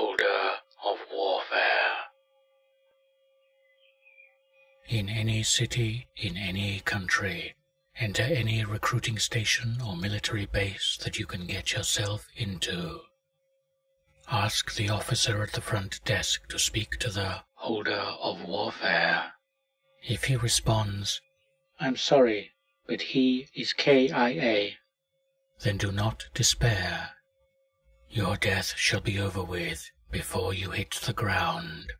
holder of warfare. In any city, in any country, enter any recruiting station or military base that you can get yourself into. Ask the officer at the front desk to speak to the holder of warfare. If he responds, I'm sorry, but he is KIA, then do not despair. Your death shall be over with before you hit the ground.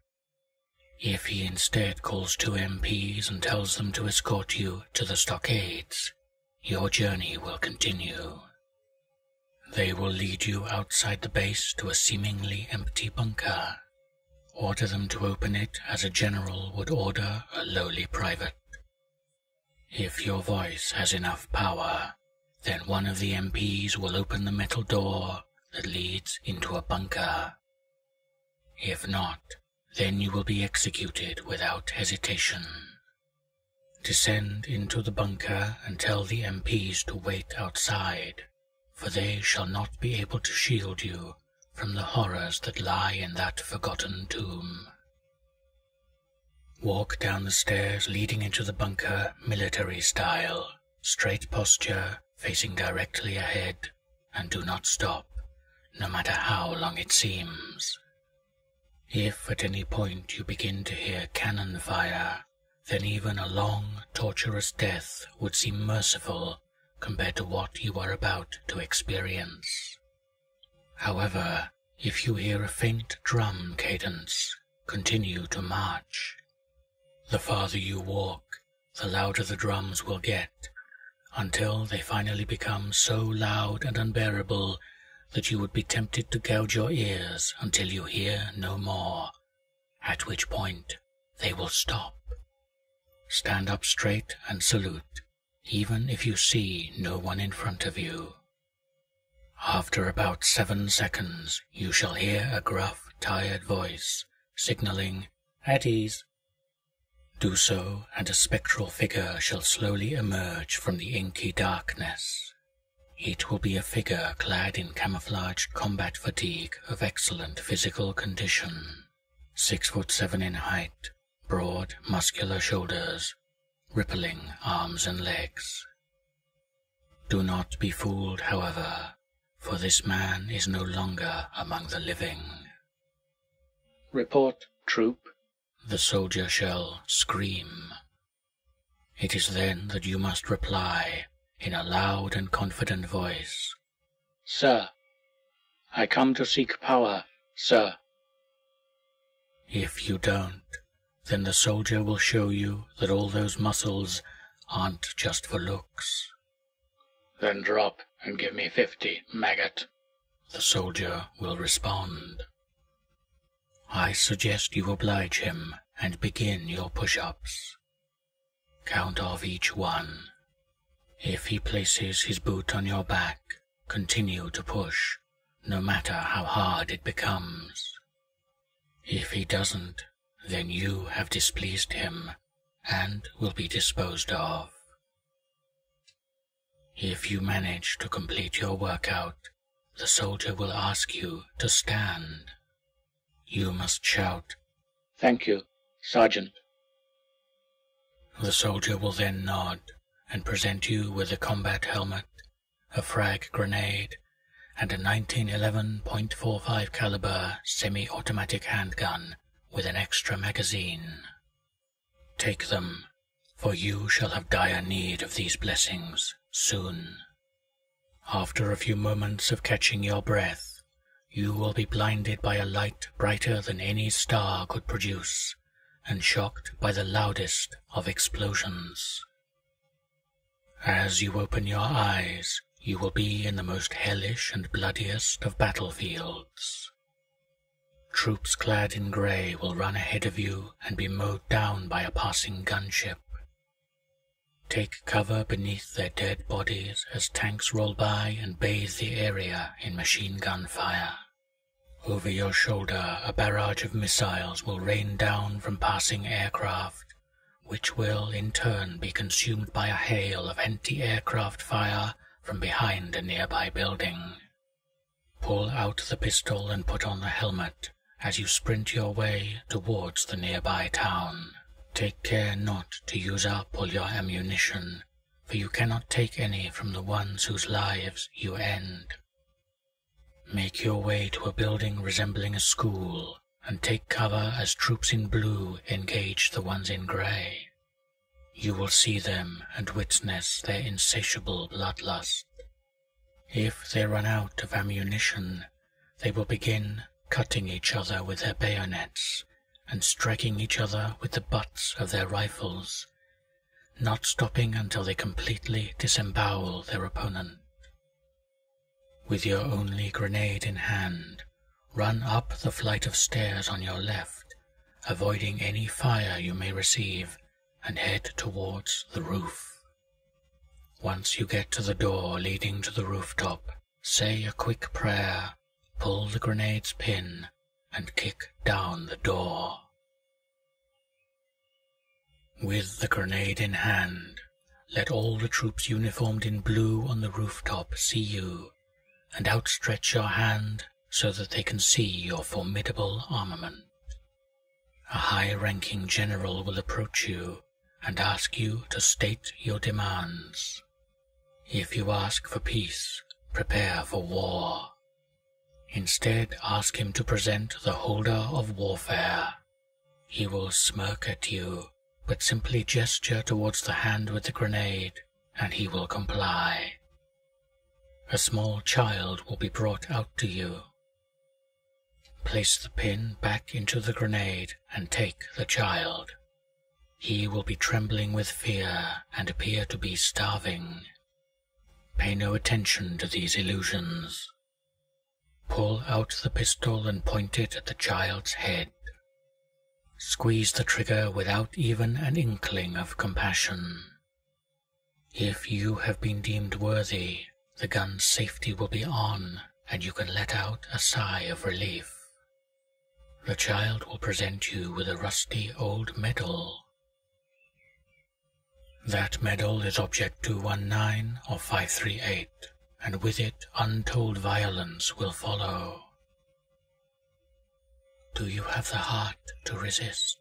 If he instead calls two MPs and tells them to escort you to the stockades, your journey will continue. They will lead you outside the base to a seemingly empty bunker. Order them to open it as a general would order a lowly private. If your voice has enough power, then one of the MPs will open the metal door that leads into a bunker. If not, then you will be executed without hesitation. Descend into the bunker and tell the MPs to wait outside, for they shall not be able to shield you from the horrors that lie in that forgotten tomb. Walk down the stairs leading into the bunker military style, straight posture, facing directly ahead, and do not stop, no matter how long it seems. If at any point you begin to hear cannon fire, then even a long, torturous death would seem merciful compared to what you are about to experience. However, if you hear a faint drum cadence, continue to march. The farther you walk, the louder the drums will get, until they finally become so loud and unbearable that you would be tempted to gouge your ears until you hear no more, at which point they will stop. Stand up straight and salute, even if you see no one in front of you. After about seven seconds, you shall hear a gruff, tired voice signaling, At ease. Do so, and a spectral figure shall slowly emerge from the inky darkness. It will be a figure clad in camouflaged combat fatigue of excellent physical condition. Six foot seven in height, broad, muscular shoulders, rippling arms and legs. Do not be fooled, however, for this man is no longer among the living. Report, troop the soldier shall scream. It is then that you must reply in a loud and confident voice. Sir, I come to seek power, sir. If you don't, then the soldier will show you that all those muscles aren't just for looks. Then drop and give me fifty, maggot. The soldier will respond. I suggest you oblige him and begin your push-ups. Count off each one. If he places his boot on your back, continue to push, no matter how hard it becomes. If he doesn't, then you have displeased him and will be disposed of. If you manage to complete your workout, the soldier will ask you to stand. You must shout, Thank you, Sergeant. The soldier will then nod and present you with a combat helmet, a frag grenade, and a 1911.45 caliber semi-automatic handgun with an extra magazine. Take them, for you shall have dire need of these blessings soon. After a few moments of catching your breath, you will be blinded by a light brighter than any star could produce, and shocked by the loudest of explosions. As you open your eyes, you will be in the most hellish and bloodiest of battlefields. Troops clad in grey will run ahead of you and be mowed down by a passing gunship. Take cover beneath their dead bodies as tanks roll by and bathe the area in machine gun fire. Over your shoulder, a barrage of missiles will rain down from passing aircraft, which will in turn be consumed by a hail of anti-aircraft fire from behind a nearby building. Pull out the pistol and put on the helmet as you sprint your way towards the nearby town. Take care not to use up all your ammunition, for you cannot take any from the ones whose lives you end. Make your way to a building resembling a school and take cover as troops in blue engage the ones in grey. You will see them and witness their insatiable bloodlust. If they run out of ammunition, they will begin cutting each other with their bayonets and striking each other with the butts of their rifles, not stopping until they completely disembowel their opponent. With your only grenade in hand, run up the flight of stairs on your left, avoiding any fire you may receive, and head towards the roof. Once you get to the door leading to the rooftop, say a quick prayer, pull the grenade's pin, and kick down the door. With the grenade in hand, let all the troops uniformed in blue on the rooftop see you, and outstretch your hand so that they can see your formidable armament. A high-ranking general will approach you and ask you to state your demands. If you ask for peace, prepare for war. Instead, ask him to present the holder of warfare. He will smirk at you, but simply gesture towards the hand with the grenade, and he will comply. A small child will be brought out to you. Place the pin back into the grenade and take the child. He will be trembling with fear and appear to be starving. Pay no attention to these illusions. Pull out the pistol and point it at the child's head. Squeeze the trigger without even an inkling of compassion. If you have been deemed worthy, the gun's safety will be on, and you can let out a sigh of relief. The child will present you with a rusty old medal that medal is Object 219 or 538, and with it untold violence will follow. Do you have the heart to resist?